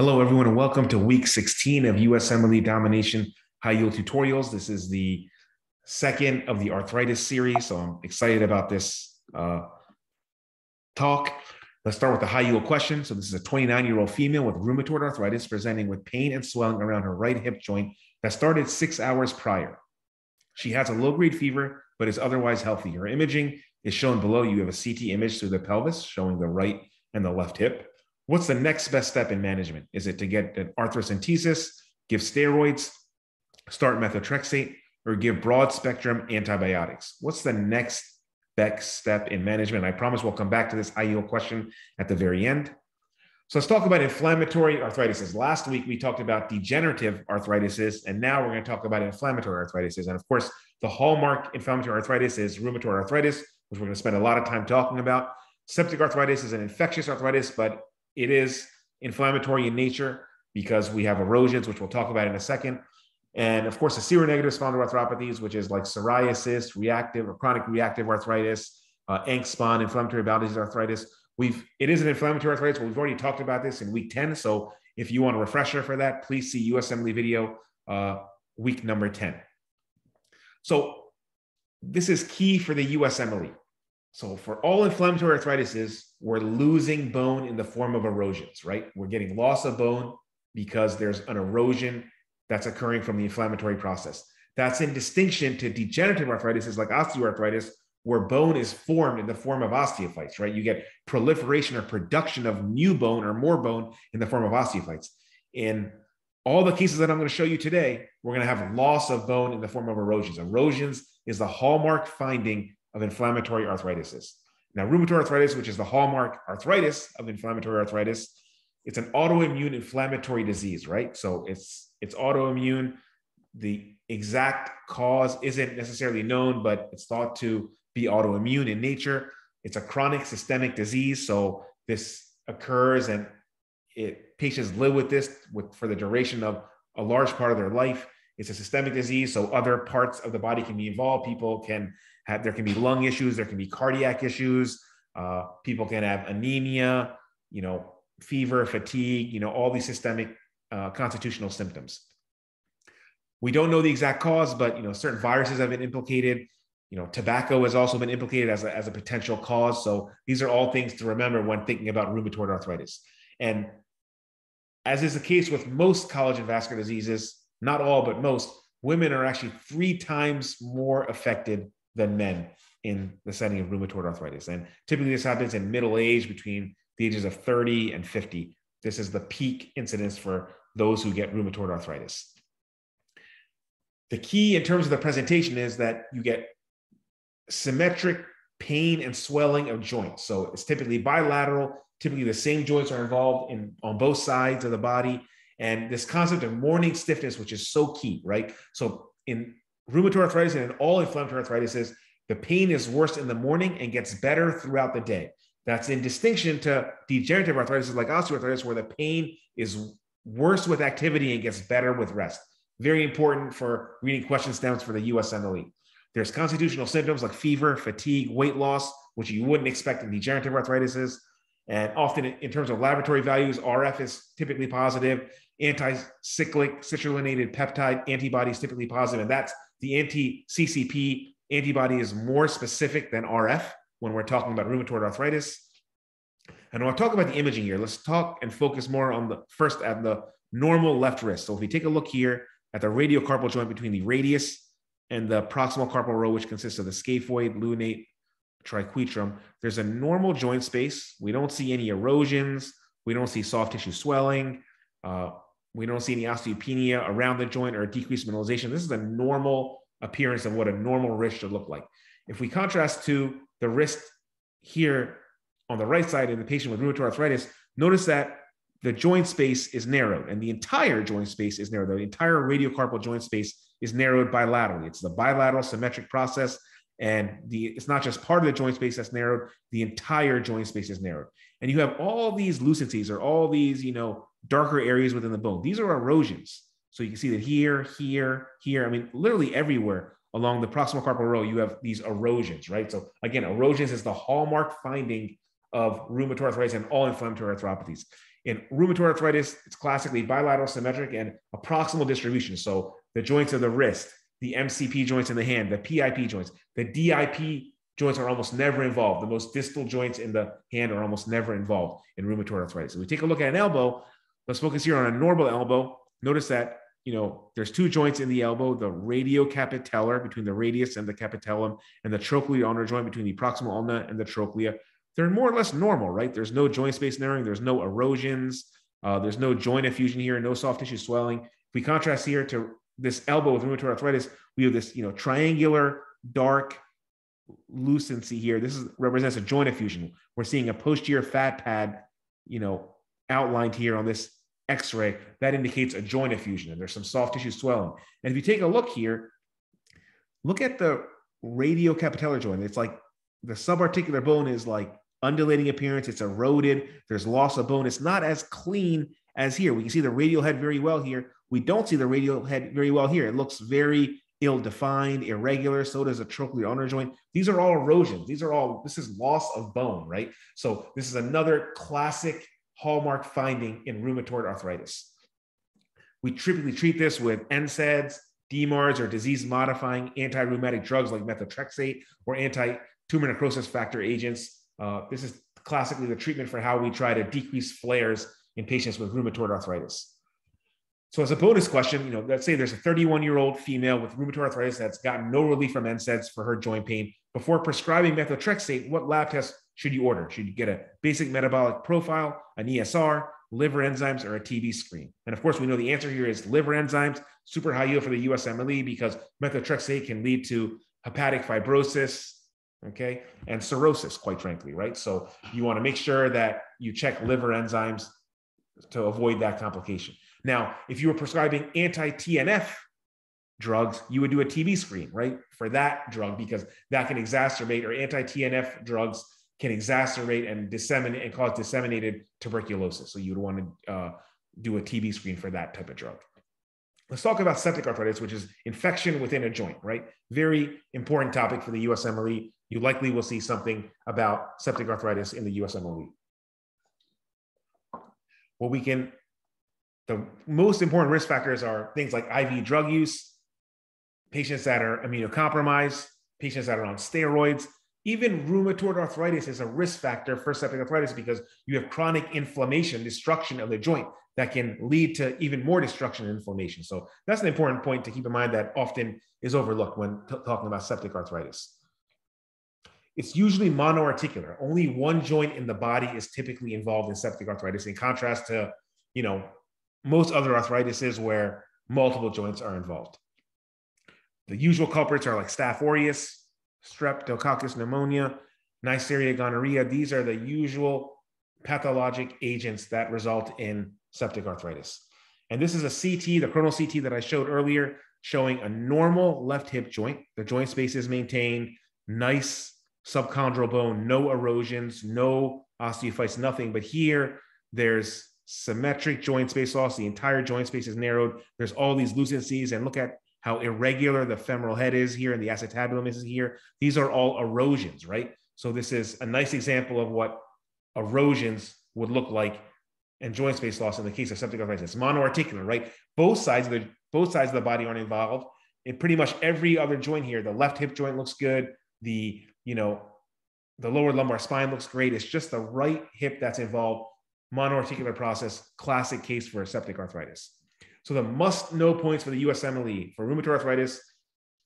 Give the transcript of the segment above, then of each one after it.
Hello, everyone, and welcome to week 16 of USMLE Domination High Yield Tutorials. This is the second of the arthritis series, so I'm excited about this uh, talk. Let's start with the high yield question. So, this is a 29 year old female with rheumatoid arthritis presenting with pain and swelling around her right hip joint that started six hours prior. She has a low grade fever, but is otherwise healthy. Her imaging is shown below. You have a CT image through the pelvis showing the right and the left hip. What's the next best step in management? Is it to get an arthrocentesis, give steroids, start methotrexate, or give broad spectrum antibiotics? What's the next best step in management? I promise we'll come back to this yield question at the very end. So let's talk about inflammatory arthritis. Last week we talked about degenerative arthritis, and now we're going to talk about inflammatory arthritis. And of course, the hallmark inflammatory arthritis is rheumatoid arthritis, which we're going to spend a lot of time talking about. Septic arthritis is an infectious arthritis, but it is inflammatory in nature because we have erosions, which we'll talk about in a second. And of course, the seronegative spondyloarthropathies, which is like psoriasis, reactive or chronic reactive arthritis, uh, ank spon, inflammatory bowel disease arthritis. We've it is an inflammatory arthritis, but we've already talked about this in week 10. So if you want a refresher for that, please see USMLE video uh, week number 10. So this is key for the USMLE. So for all inflammatory arthritis, we're losing bone in the form of erosions, right? We're getting loss of bone because there's an erosion that's occurring from the inflammatory process. That's in distinction to degenerative arthritis, like osteoarthritis, where bone is formed in the form of osteophytes, right? You get proliferation or production of new bone or more bone in the form of osteophytes. In all the cases that I'm going to show you today, we're going to have loss of bone in the form of erosions. Erosions is the hallmark finding of inflammatory arthritis. Now, rheumatoid arthritis, which is the hallmark arthritis of inflammatory arthritis, it's an autoimmune inflammatory disease, right? So it's it's autoimmune. The exact cause isn't necessarily known, but it's thought to be autoimmune in nature. It's a chronic systemic disease, so this occurs and it patients live with this with, for the duration of a large part of their life. It's a systemic disease, so other parts of the body can be involved. People can have, there can be lung issues, there can be cardiac issues. Uh, people can have anemia, you know, fever, fatigue, you know, all these systemic uh, constitutional symptoms. We don't know the exact cause, but you know, certain viruses have been implicated. You know, tobacco has also been implicated as a, as a potential cause. So these are all things to remember when thinking about rheumatoid arthritis. And as is the case with most collagen vascular diseases, not all, but most, women are actually three times more affected than men in the setting of rheumatoid arthritis. And typically, this happens in middle age between the ages of 30 and 50. This is the peak incidence for those who get rheumatoid arthritis. The key in terms of the presentation is that you get symmetric pain and swelling of joints. So it's typically bilateral. Typically, the same joints are involved in on both sides of the body and this concept of morning stiffness, which is so key, right? So in rheumatoid arthritis and in all inflammatory arthritis, is the pain is worse in the morning and gets better throughout the day. That's in distinction to degenerative arthritis like osteoarthritis, where the pain is worse with activity and gets better with rest. Very important for reading question stems for the USMLE. There's constitutional symptoms like fever, fatigue, weight loss, which you wouldn't expect in degenerative arthritis. And often, in terms of laboratory values, RF is typically positive anti-cyclic citrullinated peptide antibodies typically positive, and that's the anti-CCP antibody is more specific than RF when we're talking about rheumatoid arthritis. And when I talk about the imaging here, let's talk and focus more on the first at the normal left wrist. So if we take a look here at the radiocarpal joint between the radius and the proximal carpal row, which consists of the scaphoid, lunate, triquetrum, there's a normal joint space. We don't see any erosions. We don't see soft tissue swelling. Uh, we don't see any osteopenia around the joint or decreased mineralization. This is a normal appearance of what a normal wrist should look like. If we contrast to the wrist here on the right side in the patient with rheumatoid arthritis, notice that the joint space is narrowed and the entire joint space is narrowed. The entire radiocarpal joint space is narrowed bilaterally. It's the bilateral symmetric process. And the it's not just part of the joint space that's narrowed, the entire joint space is narrowed. And you have all these lucencies or all these, you know, darker areas within the bone. These are erosions. So you can see that here, here, here, I mean, literally everywhere along the proximal carpal row, you have these erosions, right? So again, erosions is the hallmark finding of rheumatoid arthritis and all inflammatory arthropathies. In rheumatoid arthritis, it's classically bilateral symmetric and a proximal distribution. So the joints of the wrist, the MCP joints in the hand, the PIP joints, the DIP joints are almost never involved. The most distal joints in the hand are almost never involved in rheumatoid arthritis. If we take a look at an elbow, let's focus here on a normal elbow. Notice that you know there's two joints in the elbow: the radiocapitellar between the radius and the capitellum, and the trochlear ulnar joint between the proximal ulna and the trochlea. They're more or less normal, right? There's no joint space narrowing. There's no erosions. Uh, there's no joint effusion here. No soft tissue swelling. If we contrast here to this elbow with rheumatoid arthritis, we have this you know triangular dark lucency here. This is, represents a joint effusion. We're seeing a posterior fat pad, you know, outlined here on this X-ray. That indicates a joint effusion, and there's some soft tissue swelling. And if you take a look here, look at the radiocapitellar joint. It's like the subarticular bone is like undulating appearance. It's eroded. There's loss of bone. It's not as clean as here. We can see the radial head very well here. We don't see the radial head very well here. It looks very ill-defined, irregular. So does a trochlear ulnar joint. These are all erosions. These are all, this is loss of bone, right? So this is another classic hallmark finding in rheumatoid arthritis. We typically treat this with NSAIDs, DMARDs, or disease-modifying anti-rheumatic drugs like methotrexate or anti-tumor necrosis factor agents. Uh, this is classically the treatment for how we try to decrease flares in patients with rheumatoid arthritis. So as a bonus question, you know, let's say there's a 31 year old female with rheumatoid arthritis that's gotten no relief from NSAIDs for her joint pain. Before prescribing methotrexate, what lab test should you order? Should you get a basic metabolic profile, an ESR, liver enzymes, or a TB screen? And of course, we know the answer here is liver enzymes, super high yield for the USMLE because methotrexate can lead to hepatic fibrosis, okay, and cirrhosis, quite frankly, right? So you want to make sure that you check liver enzymes to avoid that complication. Now, if you were prescribing anti TNF drugs, you would do a TB screen, right, for that drug because that can exacerbate, or anti TNF drugs can exacerbate and disseminate and cause disseminated tuberculosis. So you'd want to uh, do a TB screen for that type of drug. Let's talk about septic arthritis, which is infection within a joint, right? Very important topic for the USMLE. You likely will see something about septic arthritis in the USMLE. What we can the most important risk factors are things like IV drug use, patients that are immunocompromised, patients that are on steroids. Even rheumatoid arthritis is a risk factor for septic arthritis because you have chronic inflammation, destruction of the joint that can lead to even more destruction and inflammation. So that's an important point to keep in mind that often is overlooked when t- talking about septic arthritis. It's usually monoarticular. Only one joint in the body is typically involved in septic arthritis, in contrast to, you know, most other arthritises where multiple joints are involved. The usual culprits are like Staph aureus, Streptococcus pneumonia, Neisseria gonorrhea. These are the usual pathologic agents that result in septic arthritis. And this is a CT, the coronal CT that I showed earlier, showing a normal left hip joint. The joint space is maintained, nice subchondral bone, no erosions, no osteophytes, nothing. But here, there's symmetric joint space loss. The entire joint space is narrowed. There's all these lucencies, and look at how irregular the femoral head is here and the acetabulum is here. These are all erosions, right? So this is a nice example of what erosions would look like and joint space loss in the case of septic arthritis. Monoarticular, right? Both sides of the both sides of the body aren't involved. In pretty much every other joint here, the left hip joint looks good. The you know the lower lumbar spine looks great. It's just the right hip that's involved monoarticular process, classic case for septic arthritis. So the must know points for the USMLE for rheumatoid arthritis,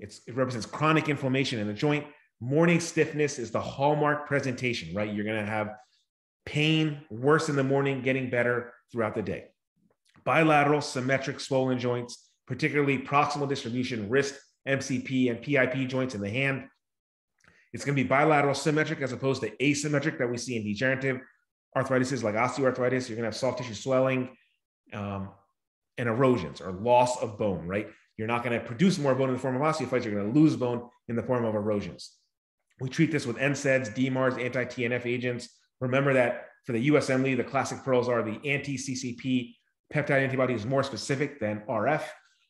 it represents chronic inflammation in the joint. Morning stiffness is the hallmark presentation, right? You're going to have pain worse in the morning, getting better throughout the day. Bilateral symmetric swollen joints, particularly proximal distribution, wrist, MCP, and PIP joints in the hand. It's going to be bilateral symmetric as opposed to asymmetric that we see in degenerative arthritis is like osteoarthritis, you're going to have soft tissue swelling um, and erosions or loss of bone, right? You're not going to produce more bone in the form of osteophytes. You're going to lose bone in the form of erosions. We treat this with NSAIDs, DMARDs, anti-TNF agents. Remember that for the USMLE, the classic pearls are the anti-CCP peptide antibody is more specific than RF.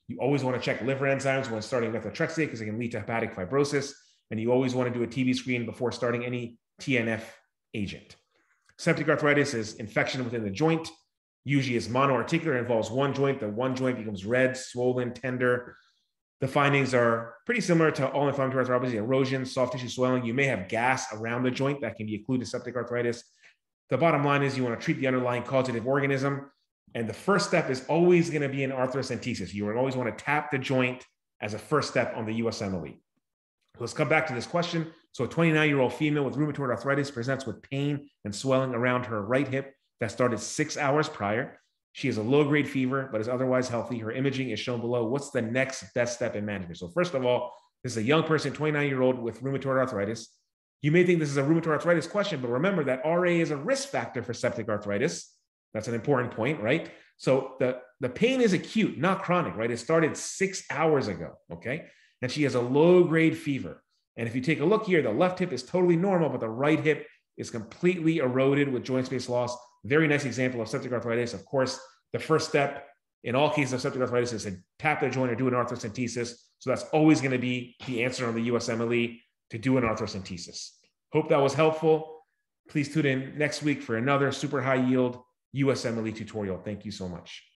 You always want to check liver enzymes when starting methotrexate because it can lead to hepatic fibrosis. And you always want to do a TB screen before starting any TNF agent. Septic arthritis is infection within the joint. usually is monoarticular, involves one joint. The one joint becomes red, swollen, tender. The findings are pretty similar to all inflammatory arthropathy, erosion, soft tissue swelling. You may have gas around the joint that can be occluded in septic arthritis. The bottom line is you want to treat the underlying causative organism. And the first step is always going to be an arthrocentesis. You always want to tap the joint as a first step on the USMLE. Let's come back to this question. So, a 29 year old female with rheumatoid arthritis presents with pain and swelling around her right hip that started six hours prior. She has a low grade fever, but is otherwise healthy. Her imaging is shown below. What's the next best step in management? So, first of all, this is a young person, 29 year old with rheumatoid arthritis. You may think this is a rheumatoid arthritis question, but remember that RA is a risk factor for septic arthritis. That's an important point, right? So the, the pain is acute, not chronic, right? It started six hours ago, okay? And she has a low grade fever. And if you take a look here, the left hip is totally normal, but the right hip is completely eroded with joint space loss. Very nice example of septic arthritis. Of course, the first step in all cases of septic arthritis is to tap the joint or do an arthrocentesis. So that's always going to be the answer on the USMLE to do an arthrocentesis. Hope that was helpful. Please tune in next week for another super high yield USMLE tutorial. Thank you so much.